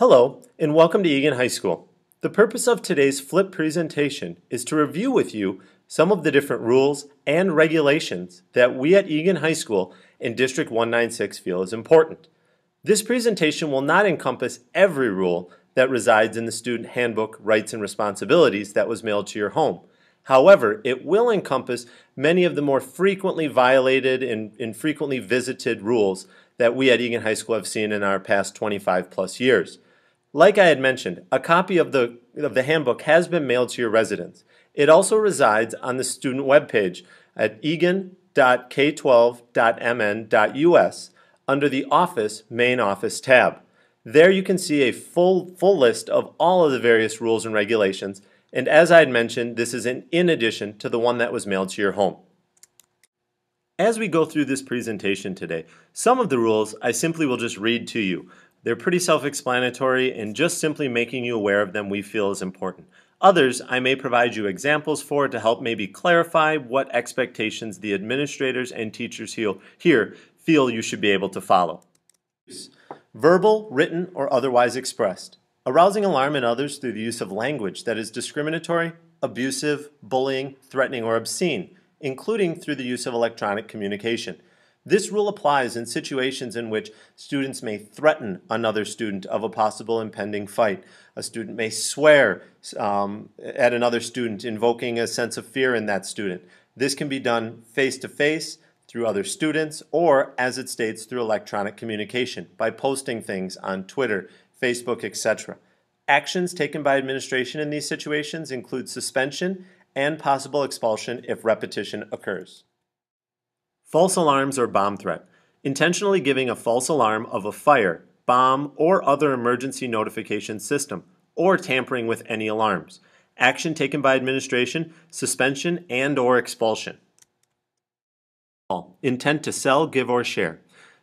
Hello, and welcome to Eagan High School. The purpose of today's flip presentation is to review with you some of the different rules and regulations that we at Eagan High School in District 196 feel is important. This presentation will not encompass every rule that resides in the Student Handbook Rights and Responsibilities that was mailed to your home. However, it will encompass many of the more frequently violated and, and, frequently visited rules that we at Eagan High School have seen in our past 25 plus years. Like I had mentioned, a copy of the, of the handbook has been mailed to your residence. It also resides on the student webpage at eagan.k12.mn.us under the Office Main Office tab. There you can see a full, full list of all of the various rules and regulations, and as I had mentioned, this is in, in addition to the one that was mailed to your home. As we go through this presentation today, some of the rules I simply will just read to you. They're pretty self-explanatory and just simply making you aware of them we feel is important. Others, I may provide you examples for to help maybe clarify what expectations the administrators and teachers here feel you should be able to follow. Verbal, written, or otherwise expressed. Arousing alarm in others through the use of language that is discriminatory, abusive, bullying, threatening, or obscene, including through the use of electronic communication. This rule applies in situations in which students may threaten another student of a possible impending fight. A student may swear um, at another student, invoking a sense of fear in that student. This can be done face to face, through other students, or as it states, through electronic communication by posting things on Twitter, Facebook, etc. Actions taken by administration in these situations include suspension and possible expulsion if repetition occurs. False alarms or bomb threat. Intentionally giving a false alarm of a fire, bomb, or other emergency notification system, or tampering with any alarms. Action taken by administration, suspension and or expulsion. Intent to sell, give, or share.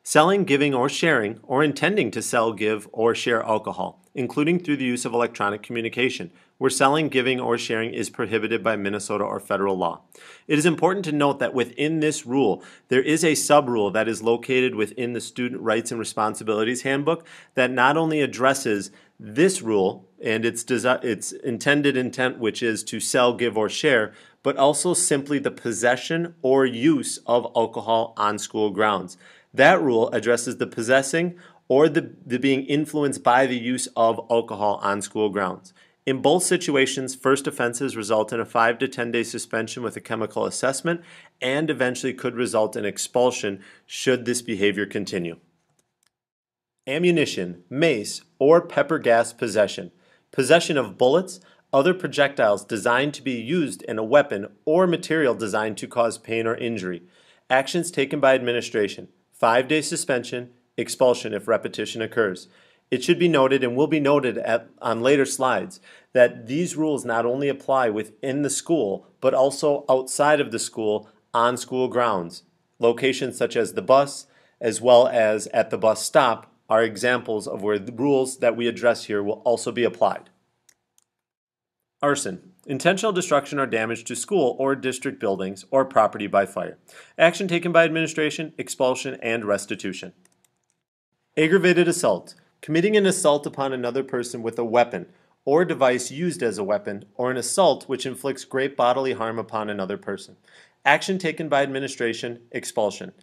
Selling, giving, or sharing, or intending to sell, give, or share alcohol, including through the use of electronic communication, where selling, giving, or sharing is prohibited by Minnesota or federal law. It is important to note that within this rule, there is a sub-rule that is located within the Student Rights and Responsibilities Handbook that not only addresses this rule and its, its intended intent, which is to sell, give, or share, but also simply the possession or use of alcohol on school grounds. That rule addresses the possessing or the, the being influenced by the use of alcohol on school grounds. In both situations, first offenses result in a 5 to 10 day suspension with a chemical assessment and eventually could result in expulsion should this behavior continue. Ammunition, mace, or pepper gas possession. Possession of bullets, other projectiles designed to be used in a weapon or material designed to cause pain or injury. Actions taken by administration five day suspension, expulsion if repetition occurs. It should be noted and will be noted at, on later slides that these rules not only apply within the school, but also outside of the school on school grounds. Locations such as the bus, as well as at the bus stop, are examples of where the rules that we address here will also be applied. Arson. Intentional destruction or damage to school or district buildings or property by fire. Action taken by administration, expulsion, and restitution. Aggravated assault. Committing an assault upon another person with a weapon or device used as a weapon, or an assault which inflicts great bodily harm upon another person. Action taken by administration, expulsion.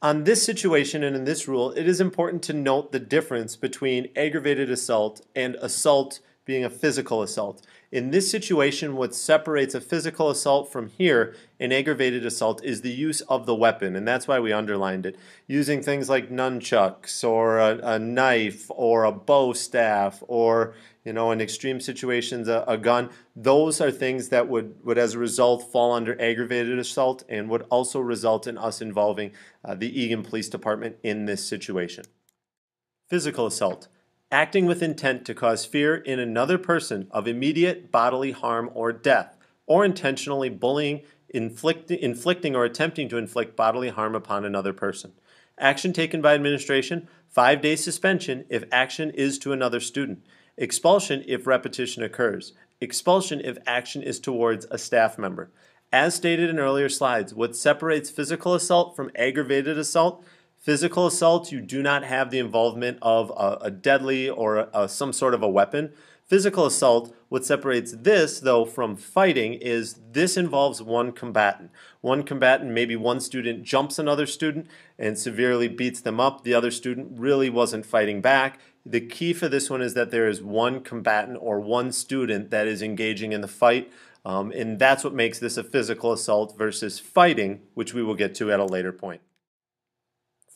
On this situation and in this rule, it is important to note the difference between aggravated assault and assault being a physical assault. In this situation, what separates a physical assault from here, an aggravated assault, is the use of the weapon, and that's why we underlined it. Using things like nunchucks or a, a knife or a bow staff or, you know, in extreme situations, a, a gun, those are things that would, would, as a result, fall under aggravated assault and would also result in us involving uh, the Eagan Police Department in this situation. Physical assault acting with intent to cause fear in another person of immediate bodily harm or death, or intentionally bullying, inflicting, inflicting or attempting to inflict bodily harm upon another person. Action taken by administration, five day suspension if action is to another student. Expulsion if repetition occurs. Expulsion if action is towards a staff member. As stated in earlier slides, what separates physical assault from aggravated assault Physical assault, you do not have the involvement of a, a deadly or a, some sort of a weapon. Physical assault, what separates this, though, from fighting is this involves one combatant. One combatant, maybe one student jumps another student and severely beats them up. The other student really wasn't fighting back. The key for this one is that there is one combatant or one student that is engaging in the fight. Um, and that's what makes this a physical assault versus fighting, which we will get to at a later point.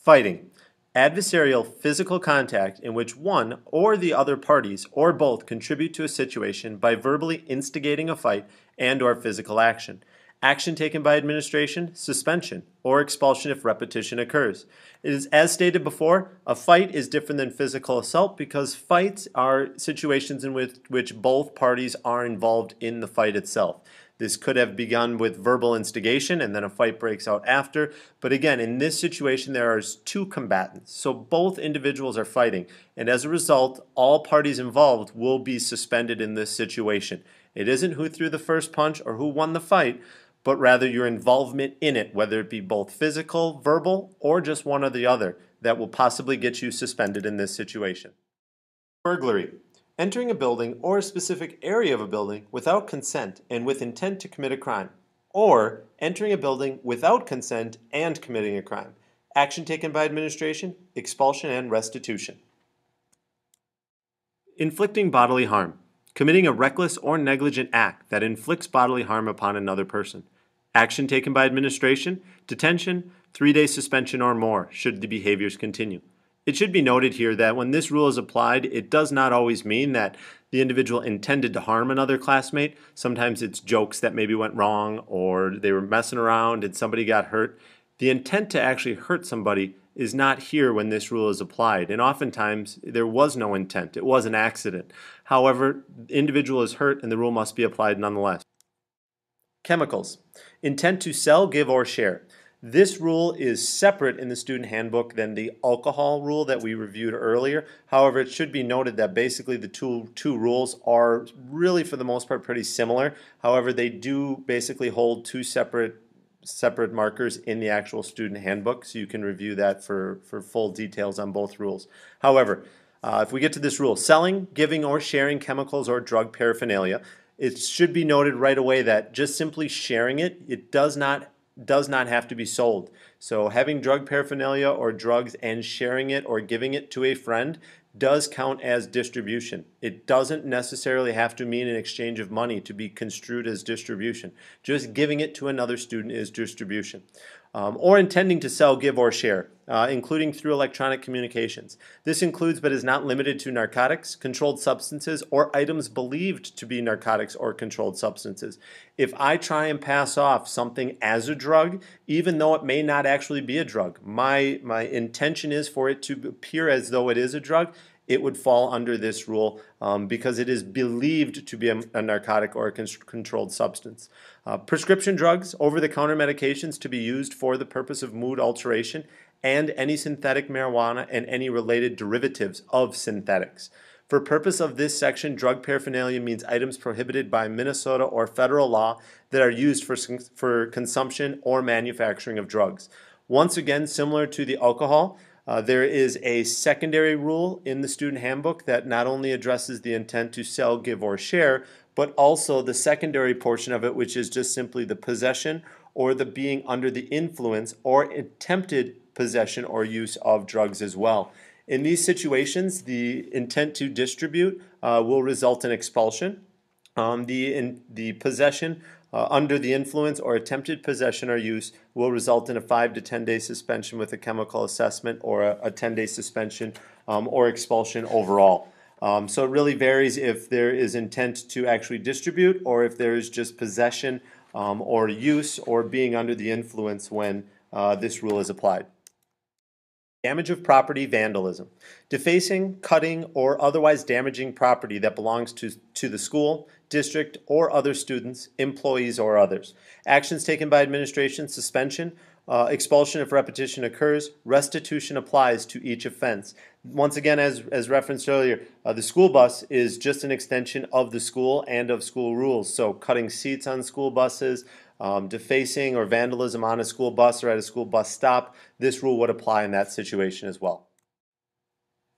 Fighting adversarial physical contact in which one or the other parties or both contribute to a situation by verbally instigating a fight and or physical action. Action taken by administration, suspension, or expulsion if repetition occurs. It is as stated before, a fight is different than physical assault because fights are situations in which, which both parties are involved in the fight itself. This could have begun with verbal instigation and then a fight breaks out after. But again, in this situation, there are two combatants. So both individuals are fighting. And as a result, all parties involved will be suspended in this situation. It isn't who threw the first punch or who won the fight, but rather your involvement in it, whether it be both physical, verbal, or just one or the other, that will possibly get you suspended in this situation. Burglary entering a building or a specific area of a building without consent and with intent to commit a crime, or entering a building without consent and committing a crime. Action taken by administration, expulsion, and restitution. Inflicting bodily harm. Committing a reckless or negligent act that inflicts bodily harm upon another person. Action taken by administration, detention, three day suspension or more should the behaviors continue. It should be noted here that when this rule is applied, it does not always mean that the individual intended to harm another classmate. Sometimes it's jokes that maybe went wrong or they were messing around and somebody got hurt. The intent to actually hurt somebody is not here when this rule is applied, and oftentimes there was no intent. It was an accident. However, the individual is hurt and the rule must be applied nonetheless. Chemicals. Intent to sell, give, or share. This rule is separate in the student handbook than the alcohol rule that we reviewed earlier. However, it should be noted that basically the two, two rules are really for the most part pretty similar. However, they do basically hold two separate separate markers in the actual student handbook, so you can review that for, for full details on both rules. However, uh, if we get to this rule, selling, giving, or sharing chemicals or drug paraphernalia, it should be noted right away that just simply sharing it, it does not does not have to be sold. So having drug paraphernalia or drugs and sharing it or giving it to a friend does count as distribution. It doesn't necessarily have to mean an exchange of money to be construed as distribution. Just giving it to another student is distribution um, or intending to sell, give, or share, uh, including through electronic communications. This includes but is not limited to narcotics, controlled substances, or items believed to be narcotics or controlled substances. If I try and pass off something as a drug, even though it may not actually be a drug, my, my intention is for it to appear as though it is a drug, it would fall under this rule um, because it is believed to be a, a narcotic or a con controlled substance. Uh, prescription drugs, over the counter medications to be used for the purpose of mood alteration, and any synthetic marijuana and any related derivatives of synthetics. For purpose of this section, drug paraphernalia means items prohibited by Minnesota or federal law that are used for, for consumption or manufacturing of drugs. Once again, similar to the alcohol, uh, there is a secondary rule in the student handbook that not only addresses the intent to sell, give, or share, but also the secondary portion of it, which is just simply the possession or the being under the influence or attempted possession or use of drugs as well. In these situations, the intent to distribute uh, will result in expulsion. Um, the, in, the possession uh, under the influence or attempted possession or use will result in a 5 to 10 day suspension with a chemical assessment or a, a 10 day suspension um, or expulsion overall. Um, so it really varies if there is intent to actually distribute or if there is just possession um, or use or being under the influence when uh, this rule is applied. Damage of property vandalism. Defacing, cutting, or otherwise damaging property that belongs to, to the school, district, or other students, employees, or others. Actions taken by administration, suspension, uh, expulsion if repetition occurs, restitution applies to each offense. Once again, as, as referenced earlier, uh, the school bus is just an extension of the school and of school rules. So, cutting seats on school buses, um, defacing or vandalism on a school bus or at a school bus stop, this rule would apply in that situation as well.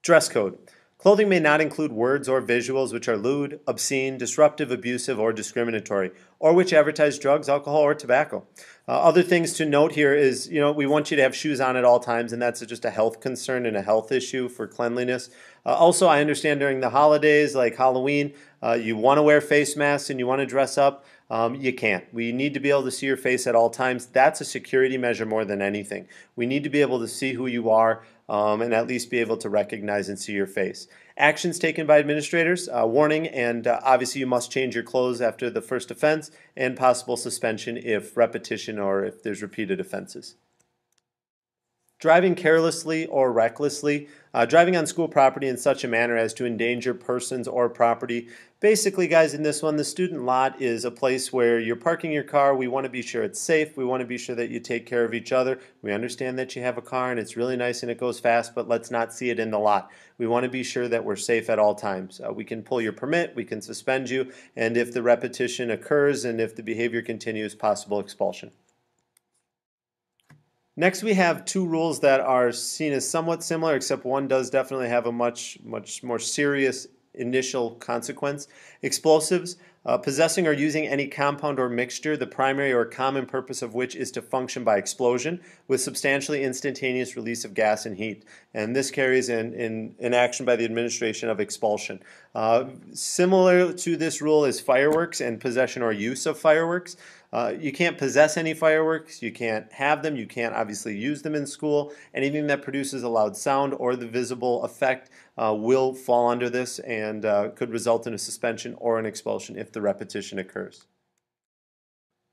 Dress code. Clothing may not include words or visuals which are lewd, obscene, disruptive, abusive, or discriminatory, or which advertise drugs, alcohol, or tobacco. Uh, other things to note here is, you know, we want you to have shoes on at all times, and that's just a health concern and a health issue for cleanliness. Uh, also, I understand during the holidays like Halloween, uh, you want to wear face masks and you want to dress up. Um, you can't. We need to be able to see your face at all times. That's a security measure more than anything. We need to be able to see who you are um, and at least be able to recognize and see your face. Actions taken by administrators, uh, warning, and uh, obviously you must change your clothes after the first offense and possible suspension if repetition or if there's repeated offenses. Driving carelessly or recklessly, uh, driving on school property in such a manner as to endanger persons or property. Basically, guys, in this one, the student lot is a place where you're parking your car. We want to be sure it's safe. We want to be sure that you take care of each other. We understand that you have a car and it's really nice and it goes fast, but let's not see it in the lot. We want to be sure that we're safe at all times. Uh, we can pull your permit, we can suspend you, and if the repetition occurs and if the behavior continues, possible expulsion. Next, we have two rules that are seen as somewhat similar, except one does definitely have a much, much more serious initial consequence. Explosives, uh, possessing or using any compound or mixture, the primary or common purpose of which is to function by explosion with substantially instantaneous release of gas and heat. And this carries in, in, in action by the administration of expulsion. Uh, similar to this rule is fireworks and possession or use of fireworks. Uh, you can't possess any fireworks, you can't have them, you can't obviously use them in school. Anything that produces a loud sound or the visible effect uh, will fall under this and uh, could result in a suspension or an expulsion if the repetition occurs.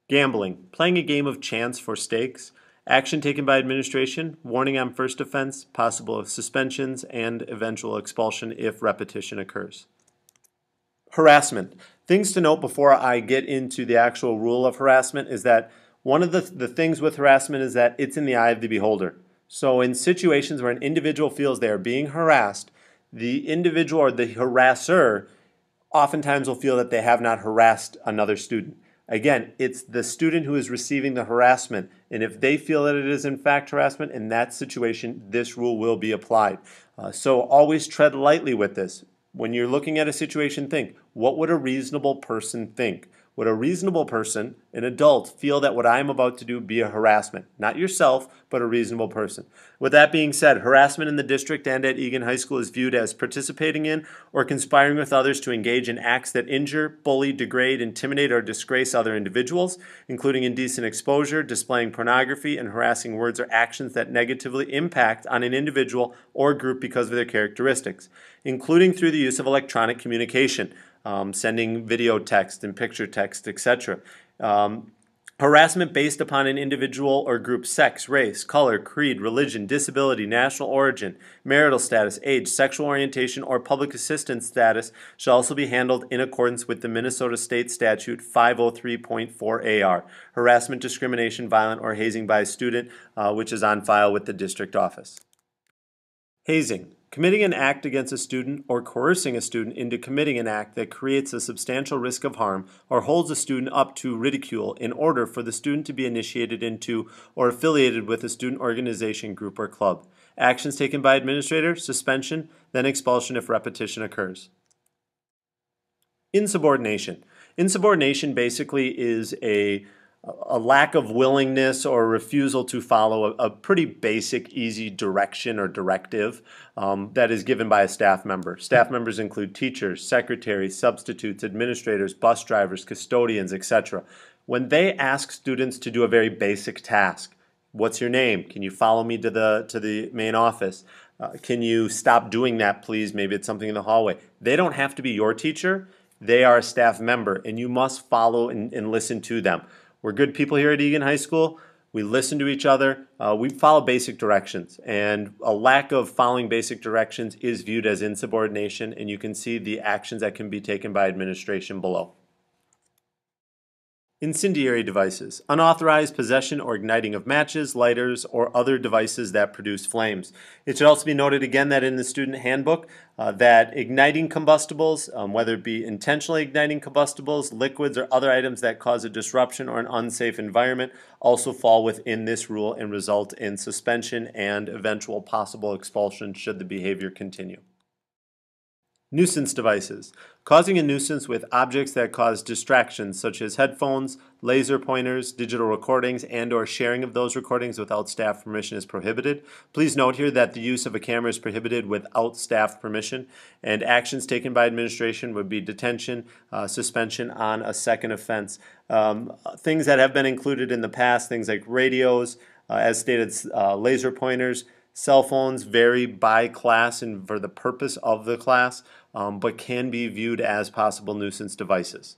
Gambling, playing a game of chance for stakes. Action taken by administration, warning on first offense, possible suspensions, and eventual expulsion if repetition occurs. Harassment. Things to note before I get into the actual rule of harassment is that one of the, the things with harassment is that it's in the eye of the beholder. So, in situations where an individual feels they are being harassed, the individual or the harasser oftentimes will feel that they have not harassed another student. Again, it's the student who is receiving the harassment, and if they feel that it is in fact harassment, in that situation, this rule will be applied. Uh, so always tread lightly with this. When you're looking at a situation, think what would a reasonable person think? Would a reasonable person, an adult, feel that what I'm about to do be a harassment? Not yourself, but a reasonable person. With that being said, harassment in the district and at Eagan High School is viewed as participating in or conspiring with others to engage in acts that injure, bully, degrade, intimidate, or disgrace other individuals, including indecent exposure, displaying pornography, and harassing words or actions that negatively impact on an individual or group because of their characteristics, including through the use of electronic communication um, sending video text and picture text, etc. Um, harassment based upon an individual or group sex, race, color, creed, religion, disability, national origin, marital status, age, sexual orientation, or public assistance status shall also be handled in accordance with the Minnesota State Statute 503.4 AR, harassment, discrimination, violent, or hazing by a student, uh, which is on file with the district office. Hazing committing an act against a student or coercing a student into committing an act that creates a substantial risk of harm or holds a student up to ridicule in order for the student to be initiated into or affiliated with a student organization, group, or club. Actions taken by administrator, suspension, then expulsion if repetition occurs. Insubordination. Insubordination basically is a a lack of willingness or refusal to follow a, a pretty basic, easy direction or directive um, that is given by a staff member. Staff members include teachers, secretaries, substitutes, administrators, bus drivers, custodians, etc. When they ask students to do a very basic task, what's your name? Can you follow me to the to the main office? Uh, can you stop doing that, please? Maybe it's something in the hallway. They don't have to be your teacher. They are a staff member, and you must follow and, and listen to them. We're good people here at Eagan High School. We listen to each other. Uh, we follow basic directions. And a lack of following basic directions is viewed as insubordination, and you can see the actions that can be taken by administration below. Incendiary devices, unauthorized possession or igniting of matches, lighters, or other devices that produce flames. It should also be noted again that in the student handbook uh, that igniting combustibles, um, whether it be intentionally igniting combustibles, liquids, or other items that cause a disruption or an unsafe environment also fall within this rule and result in suspension and eventual possible expulsion should the behavior continue. Nuisance devices, causing a nuisance with objects that cause distractions such as headphones, laser pointers, digital recordings, and or sharing of those recordings without staff permission is prohibited. Please note here that the use of a camera is prohibited without staff permission, and actions taken by administration would be detention, uh, suspension on a second offense. Um, things that have been included in the past, things like radios, uh, as stated, uh, laser pointers, Cell phones vary by class and for the purpose of the class, um, but can be viewed as possible nuisance devices.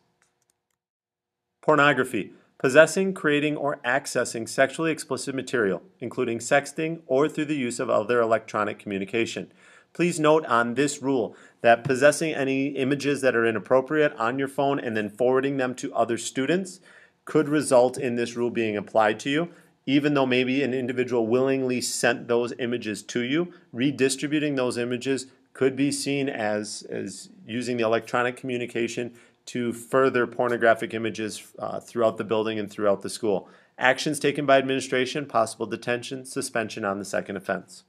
Pornography. Possessing, creating, or accessing sexually explicit material, including sexting or through the use of other electronic communication. Please note on this rule that possessing any images that are inappropriate on your phone and then forwarding them to other students could result in this rule being applied to you even though maybe an individual willingly sent those images to you, redistributing those images could be seen as, as using the electronic communication to further pornographic images uh, throughout the building and throughout the school. Actions taken by administration, possible detention, suspension on the second offense.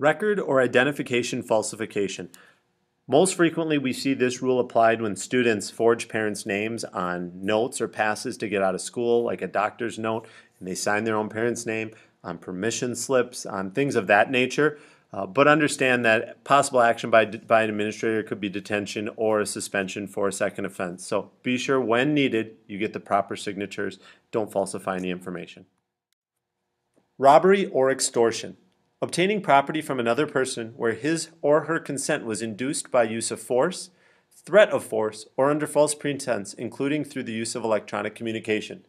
Record or identification falsification. Most frequently, we see this rule applied when students forge parents' names on notes or passes to get out of school, like a doctor's note, and they sign their own parent's name on permission slips, on things of that nature. Uh, but understand that possible action by, by an administrator could be detention or a suspension for a second offense. So be sure when needed you get the proper signatures. Don't falsify any information. Robbery or extortion. Obtaining property from another person where his or her consent was induced by use of force, threat of force, or under false pretense, including through the use of electronic communication.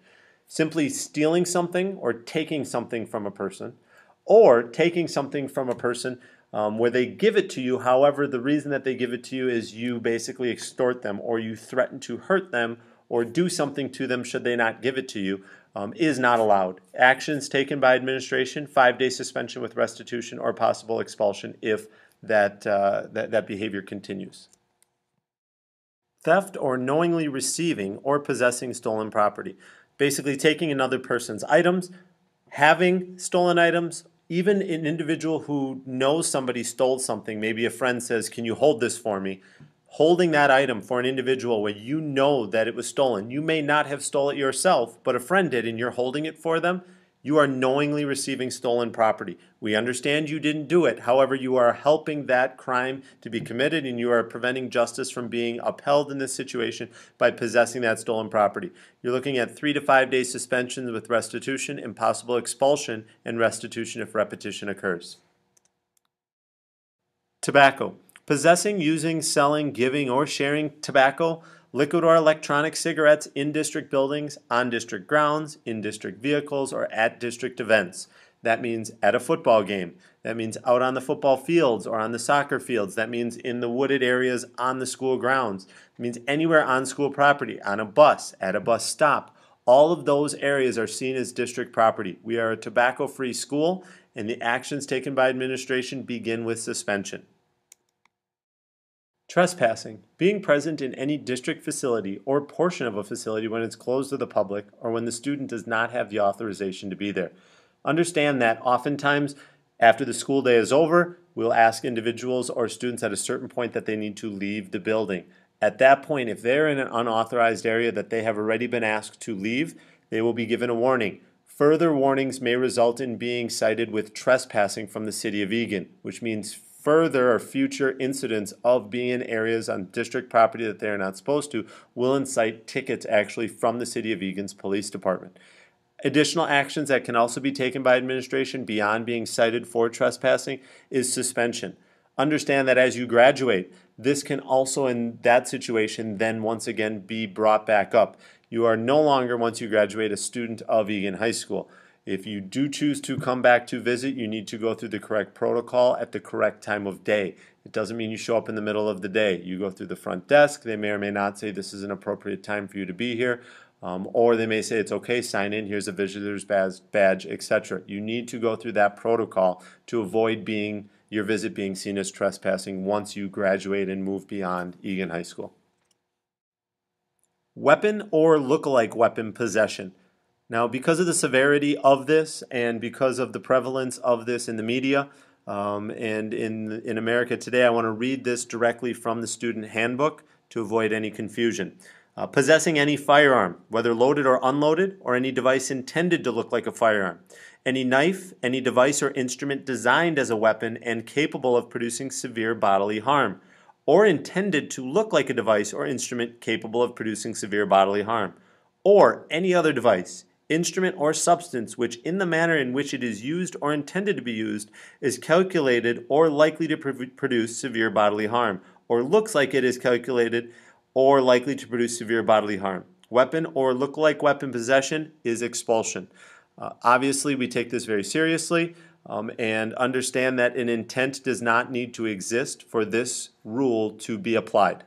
Simply stealing something or taking something from a person, or taking something from a person um, where they give it to you. However, the reason that they give it to you is you basically extort them or you threaten to hurt them or do something to them should they not give it to you um, is not allowed. Actions taken by administration, five day suspension with restitution or possible expulsion if that, uh, that, that behavior continues. Theft or knowingly receiving or possessing stolen property. Basically, taking another person's items, having stolen items, even an individual who knows somebody stole something, maybe a friend says, Can you hold this for me? Holding that item for an individual where you know that it was stolen. You may not have stole it yourself, but a friend did and you're holding it for them. You are knowingly receiving stolen property. We understand you didn't do it. However, you are helping that crime to be committed and you are preventing justice from being upheld in this situation by possessing that stolen property. You're looking at three to five day suspensions with restitution and possible expulsion and restitution if repetition occurs. Tobacco. Possessing, using, selling, giving, or sharing tobacco, liquid or electronic cigarettes in district buildings, on district grounds, in district vehicles, or at district events. That means at a football game. That means out on the football fields or on the soccer fields. That means in the wooded areas on the school grounds. It means anywhere on school property, on a bus, at a bus stop. All of those areas are seen as district property. We are a tobacco free school, and the actions taken by administration begin with suspension. Trespassing, being present in any district facility or portion of a facility when it's closed to the public or when the student does not have the authorization to be there. Understand that oftentimes after the school day is over, we'll ask individuals or students at a certain point that they need to leave the building. At that point, if they're in an unauthorized area that they have already been asked to leave, they will be given a warning. Further warnings may result in being cited with trespassing from the City of Eagan, which means further or future incidents of being in areas on district property that they are not supposed to will incite tickets actually from the City of Eagan's Police Department. Additional actions that can also be taken by administration beyond being cited for trespassing is suspension. Understand that as you graduate, this can also, in that situation, then once again be brought back up. You are no longer, once you graduate, a student of Egan High School. If you do choose to come back to visit, you need to go through the correct protocol at the correct time of day. It doesn't mean you show up in the middle of the day. You go through the front desk. They may or may not say this is an appropriate time for you to be here. Um, or they may say it's okay, sign in, here's a visitor's badge, badge etc. You need to go through that protocol to avoid being your visit being seen as trespassing once you graduate and move beyond Eagan High School. Weapon or look-alike weapon possession. Now, because of the severity of this and because of the prevalence of this in the media um, and in, in America today, I want to read this directly from the student handbook to avoid any confusion. Uh, possessing any firearm, whether loaded or unloaded, or any device intended to look like a firearm. Any knife, any device or instrument designed as a weapon and capable of producing severe bodily harm, or intended to look like a device or instrument capable of producing severe bodily harm. Or any other device, instrument, or substance which, in the manner in which it is used or intended to be used, is calculated or likely to pr produce severe bodily harm, or looks like it is calculated or likely to produce severe bodily harm. Weapon or look-like weapon possession is expulsion. Uh, obviously, we take this very seriously um, and understand that an intent does not need to exist for this rule to be applied.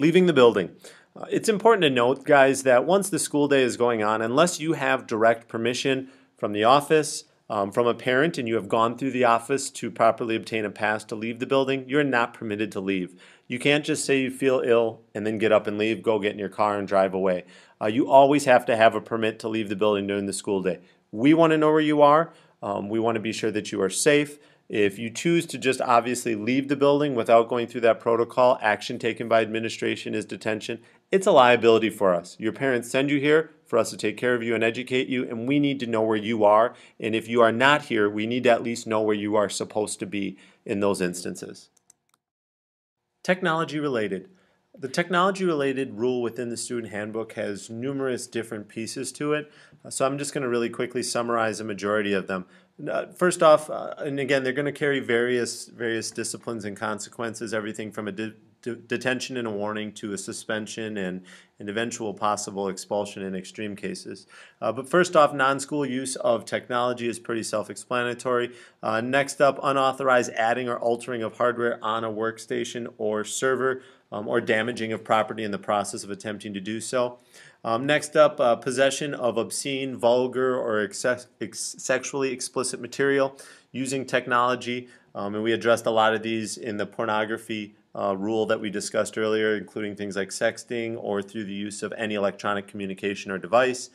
Leaving the building. Uh, it's important to note, guys, that once the school day is going on, unless you have direct permission from the office, um, from a parent and you have gone through the office to properly obtain a pass to leave the building, you're not permitted to leave. You can't just say you feel ill and then get up and leave, go get in your car and drive away. Uh, you always have to have a permit to leave the building during the school day. We want to know where you are. Um, we want to be sure that you are safe. If you choose to just obviously leave the building without going through that protocol, action taken by administration is detention. It's a liability for us. Your parents send you here for us to take care of you and educate you, and we need to know where you are. And if you are not here, we need to at least know where you are supposed to be in those instances. Technology related. The technology related rule within the student handbook has numerous different pieces to it, so I'm just going to really quickly summarize a majority of them. First off, uh, and again, they're going to carry various various disciplines and consequences, everything from a de de detention and a warning to a suspension and an eventual possible expulsion in extreme cases. Uh, but first off, non-school use of technology is pretty self-explanatory. Uh, next up, unauthorized adding or altering of hardware on a workstation or server um, or damaging of property in the process of attempting to do so. Um, next up, uh, possession of obscene, vulgar, or ex sexually explicit material using technology. Um, and we addressed a lot of these in the pornography uh, rule that we discussed earlier, including things like sexting or through the use of any electronic communication or device.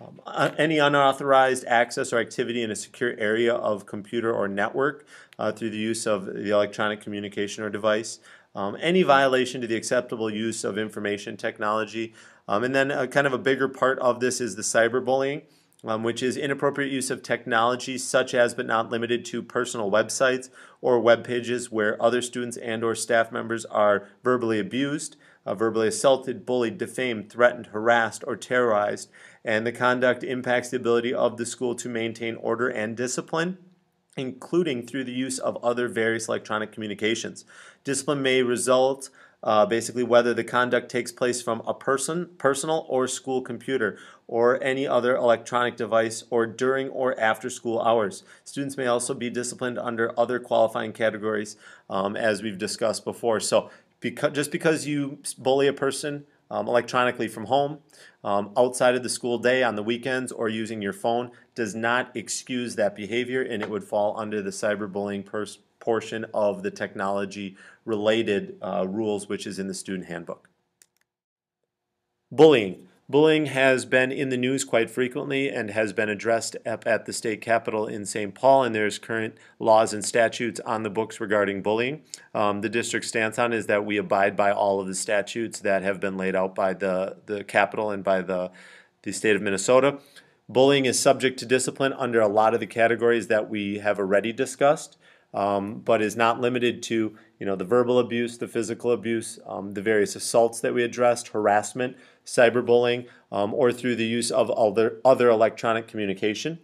Um, uh, any unauthorized access or activity in a secure area of computer or network uh, through the use of the electronic communication or device. Um, any violation to the acceptable use of information technology. Um, and then a, kind of a bigger part of this is the cyberbullying, um, which is inappropriate use of technology such as but not limited to personal websites or web pages where other students and or staff members are verbally abused, uh, verbally assaulted, bullied, defamed, threatened, harassed, or terrorized. And the conduct impacts the ability of the school to maintain order and discipline including through the use of other various electronic communications. Discipline may result uh, basically whether the conduct takes place from a person, personal or school computer or any other electronic device or during or after school hours. Students may also be disciplined under other qualifying categories um, as we've discussed before. So because, just because you bully a person um, electronically from home, um, outside of the school day, on the weekends, or using your phone does not excuse that behavior and it would fall under the cyberbullying portion of the technology related uh, rules which is in the student handbook. Bullying. Bullying has been in the news quite frequently and has been addressed up at the state capitol in St. Paul, and there's current laws and statutes on the books regarding bullying. Um, the district stance on is that we abide by all of the statutes that have been laid out by the, the capitol and by the, the state of Minnesota. Bullying is subject to discipline under a lot of the categories that we have already discussed um, but is not limited to you know the verbal abuse, the physical abuse, um, the various assaults that we addressed, harassment, cyberbullying, um, or through the use of other other electronic communication.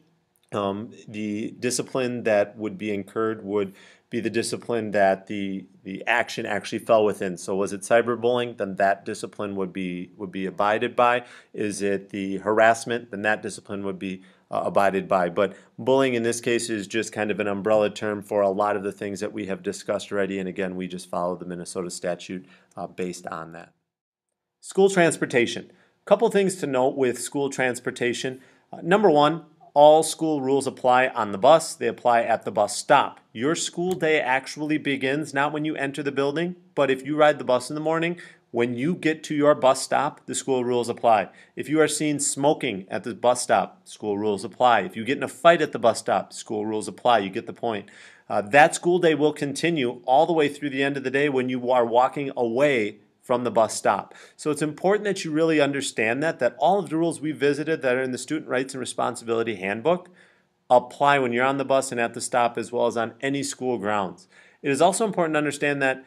Um, the discipline that would be incurred would be the discipline that the the action actually fell within. So was it cyberbullying? Then that discipline would be would be abided by. Is it the harassment? Then that discipline would be uh, abided by. But bullying in this case is just kind of an umbrella term for a lot of the things that we have discussed already. And again, we just follow the Minnesota statute uh, based on that. School transportation. A couple things to note with school transportation. Uh, number one, all school rules apply on the bus, they apply at the bus stop. Your school day actually begins not when you enter the building, but if you ride the bus in the morning, when you get to your bus stop, the school rules apply. If you are seen smoking at the bus stop, school rules apply. If you get in a fight at the bus stop, school rules apply. You get the point. Uh, that school day will continue all the way through the end of the day when you are walking away from the bus stop. So it's important that you really understand that, that all of the rules we visited that are in the Student Rights and Responsibility Handbook apply when you're on the bus and at the stop as well as on any school grounds. It is also important to understand that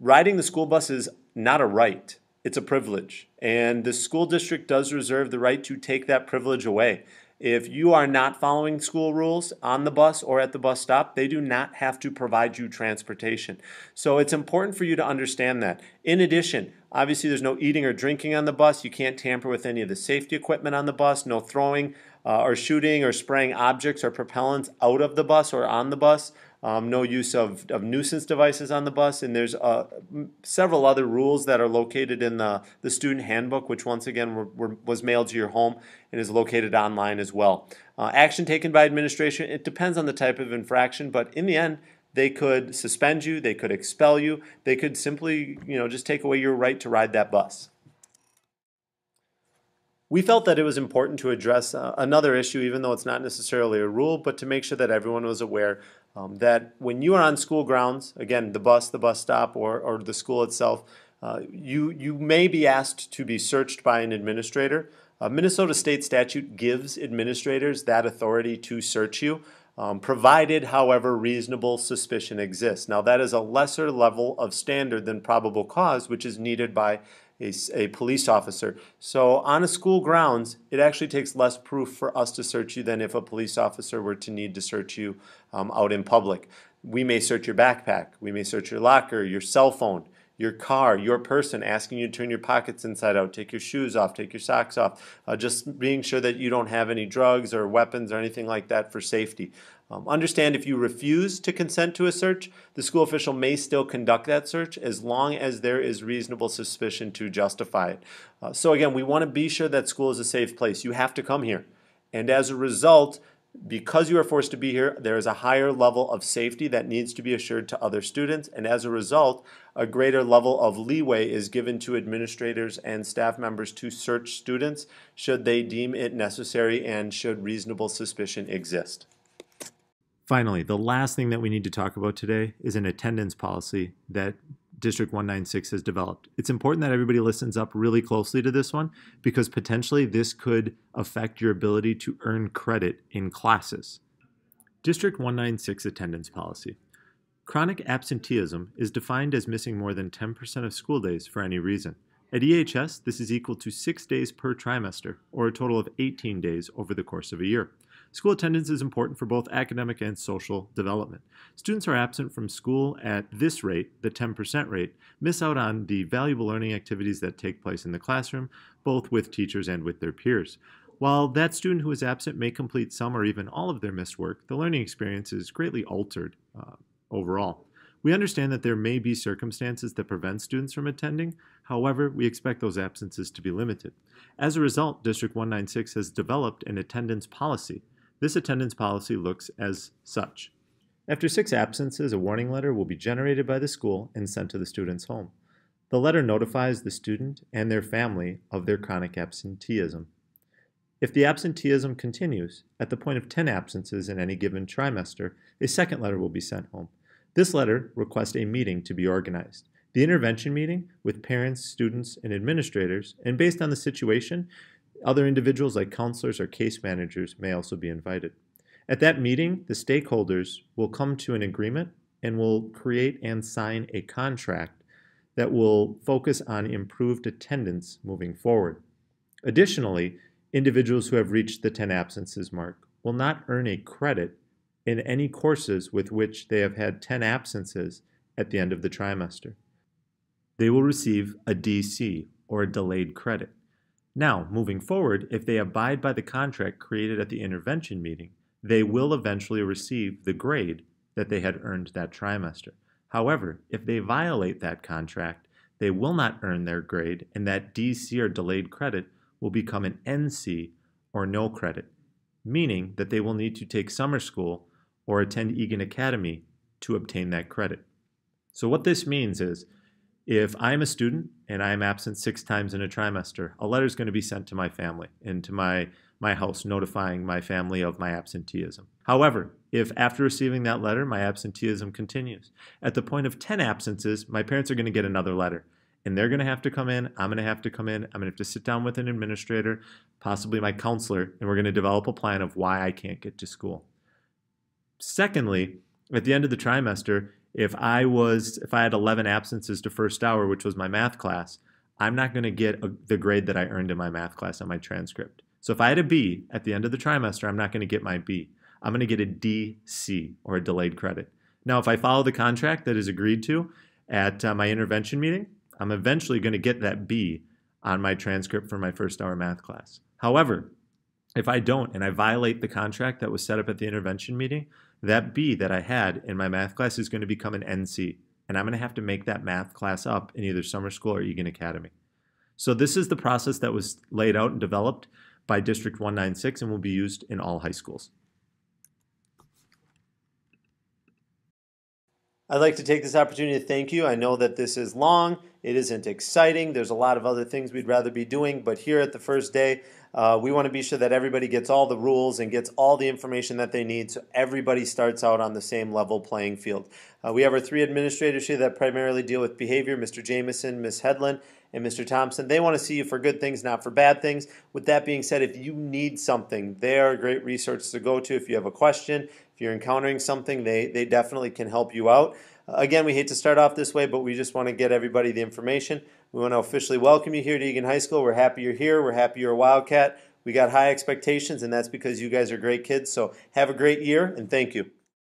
riding the school bus is not a right, it's a privilege. And the school district does reserve the right to take that privilege away. If you are not following school rules on the bus or at the bus stop, they do not have to provide you transportation. So it's important for you to understand that. In addition, obviously there's no eating or drinking on the bus. You can't tamper with any of the safety equipment on the bus, no throwing uh, or shooting or spraying objects or propellants out of the bus or on the bus um, no use of, of nuisance devices on the bus, and there's uh, several other rules that are located in the, the student handbook, which once again were, were, was mailed to your home and is located online as well. Uh, action taken by administration, it depends on the type of infraction, but in the end, they could suspend you, they could expel you, they could simply, you know, just take away your right to ride that bus. We felt that it was important to address uh, another issue, even though it's not necessarily a rule, but to make sure that everyone was aware um, that when you are on school grounds, again, the bus, the bus stop, or, or the school itself, uh, you, you may be asked to be searched by an administrator. Minnesota state statute gives administrators that authority to search you, um, provided, however, reasonable suspicion exists. Now, that is a lesser level of standard than probable cause, which is needed by a, a, police officer. So on a school grounds, it actually takes less proof for us to search you than if a police officer were to need to search you um, out in public. We may search your backpack, we may search your locker, your cell phone, your car, your person, asking you to turn your pockets inside out, take your shoes off, take your socks off, uh, just being sure that you don't have any drugs or weapons or anything like that for safety. Um, understand if you refuse to consent to a search, the school official may still conduct that search as long as there is reasonable suspicion to justify it. Uh, so again, we want to be sure that school is a safe place. You have to come here. And as a result, because you are forced to be here, there is a higher level of safety that needs to be assured to other students, and as a result, a greater level of leeway is given to administrators and staff members to search students should they deem it necessary and should reasonable suspicion exist. Finally, the last thing that we need to talk about today is an attendance policy that District 196 has developed. It's important that everybody listens up really closely to this one because potentially this could affect your ability to earn credit in classes. District 196 attendance policy. Chronic absenteeism is defined as missing more than 10% of school days for any reason. At EHS, this is equal to 6 days per trimester, or a total of 18 days over the course of a year. School attendance is important for both academic and social development. Students are absent from school at this rate, the 10% rate, miss out on the valuable learning activities that take place in the classroom, both with teachers and with their peers. While that student who is absent may complete some or even all of their missed work, the learning experience is greatly altered uh, overall. We understand that there may be circumstances that prevent students from attending. However, we expect those absences to be limited. As a result, District 196 has developed an attendance policy this attendance policy looks as such. After six absences, a warning letter will be generated by the school and sent to the student's home. The letter notifies the student and their family of their chronic absenteeism. If the absenteeism continues, at the point of 10 absences in any given trimester, a second letter will be sent home. This letter requests a meeting to be organized. The intervention meeting with parents, students, and administrators, and based on the situation, other individuals like counselors or case managers may also be invited. At that meeting, the stakeholders will come to an agreement and will create and sign a contract that will focus on improved attendance moving forward. Additionally, individuals who have reached the 10 absences mark will not earn a credit in any courses with which they have had 10 absences at the end of the trimester. They will receive a DC or a delayed credit. Now, moving forward, if they abide by the contract created at the intervention meeting, they will eventually receive the grade that they had earned that trimester. However, if they violate that contract, they will not earn their grade, and that DC or delayed credit will become an NC or no credit, meaning that they will need to take summer school or attend Eagan Academy to obtain that credit. So, what this means is if I'm a student and I'm absent six times in a trimester, a letter is going to be sent to my family and to my, my house notifying my family of my absenteeism. However, if after receiving that letter my absenteeism continues, at the point of 10 absences, my parents are going to get another letter and they're going to have to come in. I'm going to have to come in. I'm going to have to sit down with an administrator, possibly my counselor, and we're going to develop a plan of why I can't get to school. Secondly, at the end of the trimester, if I was if I had 11 absences to first hour, which was my math class, I'm not going to get a, the grade that I earned in my math class on my transcript. So if I had a B at the end of the trimester, I'm not going to get my B. I'm going to get a DC or a delayed credit. Now, if I follow the contract that is agreed to at uh, my intervention meeting, I'm eventually going to get that B on my transcript for my first hour math class. However, if I don't and I violate the contract that was set up at the intervention meeting, that B that I had in my math class is going to become an NC. And I'm going to have to make that math class up in either summer school or Eagan Academy. So this is the process that was laid out and developed by District 196 and will be used in all high schools. I'd like to take this opportunity to thank you. I know that this is long, it isn't exciting, there's a lot of other things we'd rather be doing, but here at the first day, uh, we want to be sure that everybody gets all the rules and gets all the information that they need so everybody starts out on the same level playing field. Uh, we have our three administrators here that primarily deal with behavior Mr. Jameson, Ms. Headland, and Mr. Thompson. They want to see you for good things, not for bad things. With that being said, if you need something, they are a great resource to go to. If you have a question, if you're encountering something, they, they definitely can help you out. Again, we hate to start off this way, but we just want to get everybody the information. We want to officially welcome you here to Eagan High School. We're happy you're here. We're happy you're a Wildcat. We got high expectations, and that's because you guys are great kids. So have a great year, and thank you.